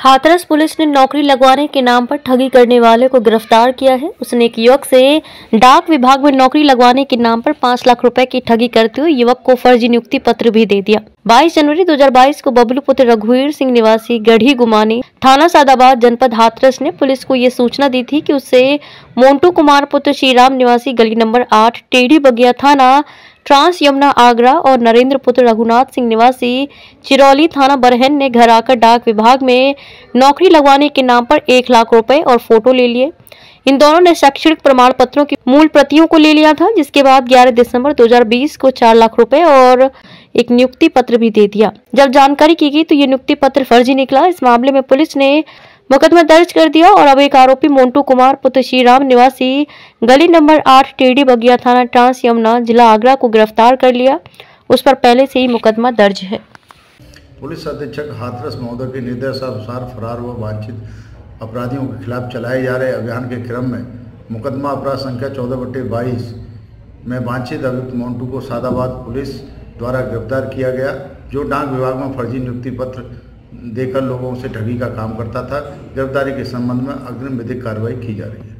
Hathras police ने नौकरी लगवाने के नाम पर ठगी करने वाले को गिरफ़्तार किया है। उसने एक युवक से डाक विभाग में नौकरी लगवाने के नाम पर पाँच लाख रुपए की ठगी करते हुए युवक को फर्जी नियुक्ति पत्र भी दे दिया। 22 जनवरी 2022 को बबलू पुत्र रघुवीर सिंह निवासी गढ़ी गुमानी थाना सादाबाद जनपद हाथरस ने पुलिस को ये सूचना दी थी कि उससे मोन्टू कुमार पुत्र श्रीराम निवासी गली नंबर आठ टेढ़ी बगिया थाना ट्रांस यमुना, आगरा और नरेंद्र पुत्र रघुनाथ सिंह निवासी चिरौली थाना बरहन ने घर आकर डाक विभाग में नौकरी लगवाने के नाम पर एक लाख रुपए और फ़ोटो ले लिए। इन दोनों ने शैक्षणिक प्रमाण पत्रों की मूल प्रतियों को ले लिया था, जिसके बाद 11 दिसंबर 2020 को चार लाख रुपए और एक नियुक्ति पत्र भी दे दिया। जब जानकारी की गई तो ये नियुक्ति पत्र फर्जी निकला। इस मामले में पुलिस ने मुकदमा दर्ज कर दिया और अब एक आरोपी मोन्टू कुमार, पुत्र श्रीराम निवासी गली नंबर आठ टेढ़ी बगिया थाना ट्रांस यमुना, जिला आगरा को गिरफ़्तार कर लिया। उस पर पहले से ही मुकदमा दर्ज है। पुलिस अधीक्षक हाथरस महोदय के निर्देशानुसार फरार व वांछित अपराधियों के खिलाफ चलाए जा रहे अभियान के क्रम में मुकदमा अपराध संख्या चौदह बटे बाईस में वांछित अभियुक्त मोन्टू को सादाबाद पुलिस द्वारा गिरफ़्तार किया गया, जो डाक विभाग में फर्जी नियुक्ति पत्र देकर लोगों से ठगी का काम करता था। गिरफ्तारी के संबंध में अग्रिम विधिक कार्रवाई की जा रही है।